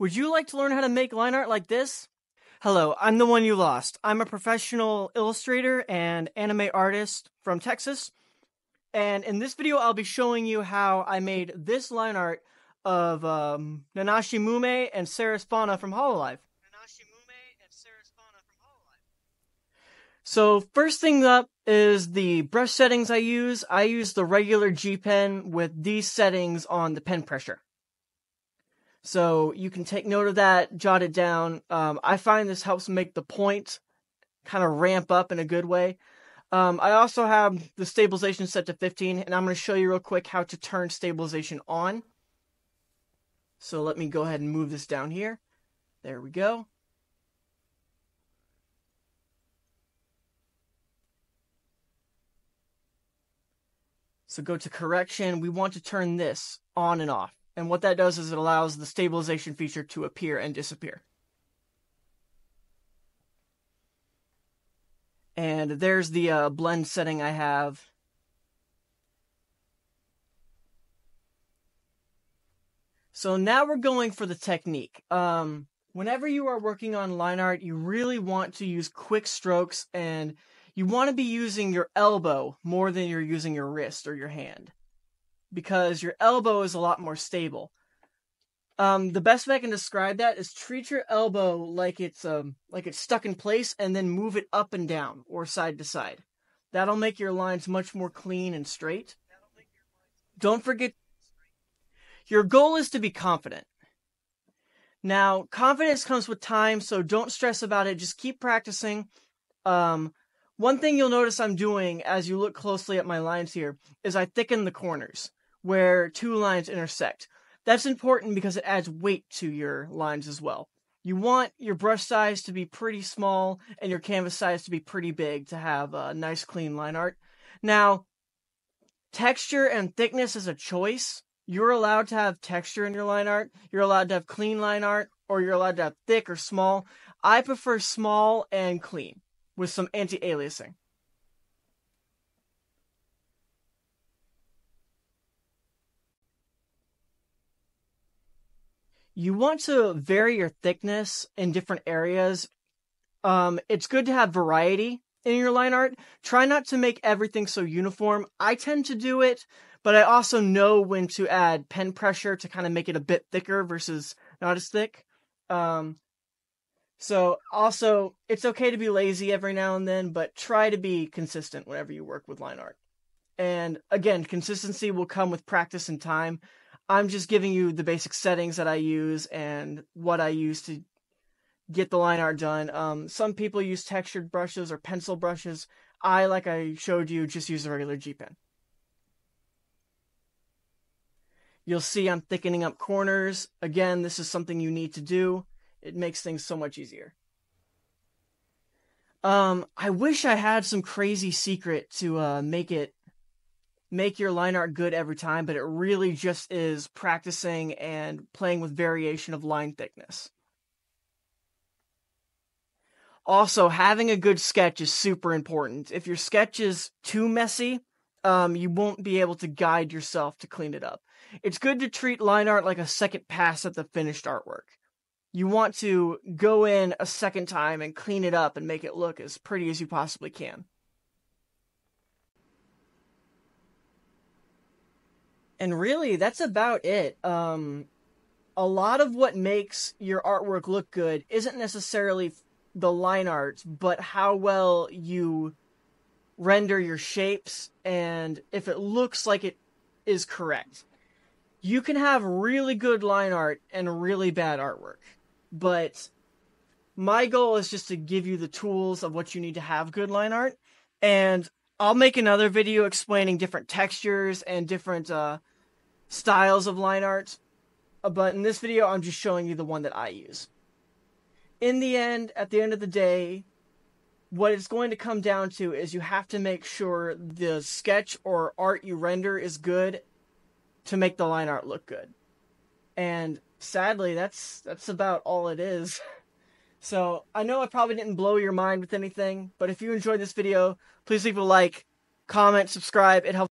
Would you like to learn how to make line art like this? Hello, I'm the one you lost. I'm a professional illustrator and anime artist from Texas. And in this video, I'll be showing you how I made this line art of um, Nanashi Mumei and Ceres Fauna from Hololive. So first thing up is the brush settings I use. I use the regular G pen with these settings on the pen pressure. So you can take note of that, jot it down. Um, I find this helps make the point kind of ramp up in a good way. Um, I also have the stabilization set to 15, and I'm going to show you real quick how to turn stabilization on. So let me go ahead and move this down here. There we go. So go to correction. We want to turn this on and off. And what that does is it allows the stabilization feature to appear and disappear. And there's the uh, blend setting I have. So now we're going for the technique. Um, whenever you are working on line art, you really want to use quick strokes and you want to be using your elbow more than you're using your wrist or your hand because your elbow is a lot more stable. Um, the best way I can describe that is treat your elbow like it's um like it's stuck in place and then move it up and down or side to side. That'll make your lines much more clean and straight. Don't forget your goal is to be confident. Now, confidence comes with time, so don't stress about it. Just keep practicing. Um, one thing you'll notice I'm doing as you look closely at my lines here is I thicken the corners where two lines intersect. That's important because it adds weight to your lines as well. You want your brush size to be pretty small and your canvas size to be pretty big to have a nice clean line art. Now, texture and thickness is a choice. You're allowed to have texture in your line art. You're allowed to have clean line art or you're allowed to have thick or small. I prefer small and clean with some anti-aliasing. You want to vary your thickness in different areas. Um, it's good to have variety in your line art. Try not to make everything so uniform. I tend to do it, but I also know when to add pen pressure to kind of make it a bit thicker versus not as thick. Um, so also, it's okay to be lazy every now and then, but try to be consistent whenever you work with line art. And again, consistency will come with practice and time. I'm just giving you the basic settings that I use and what I use to get the line art done. Um, some people use textured brushes or pencil brushes. I, like I showed you, just use a regular G pen. You'll see I'm thickening up corners. Again, this is something you need to do. It makes things so much easier. Um, I wish I had some crazy secret to uh, make it make your line art good every time, but it really just is practicing and playing with variation of line thickness. Also, having a good sketch is super important. If your sketch is too messy, um, you won't be able to guide yourself to clean it up. It's good to treat line art like a second pass at the finished artwork. You want to go in a second time and clean it up and make it look as pretty as you possibly can. And really that's about it. Um a lot of what makes your artwork look good isn't necessarily the line art but how well you render your shapes and if it looks like it is correct. You can have really good line art and really bad artwork but my goal is just to give you the tools of what you need to have good line art. And I'll make another video explaining different textures and different uh, styles of line art, uh, but in this video, I'm just showing you the one that I use. In the end, at the end of the day, what it's going to come down to is you have to make sure the sketch or art you render is good to make the line art look good. And sadly, that's that's about all it is. So I know I probably didn't blow your mind with anything, but if you enjoyed this video, please leave a like, comment, subscribe. It helps.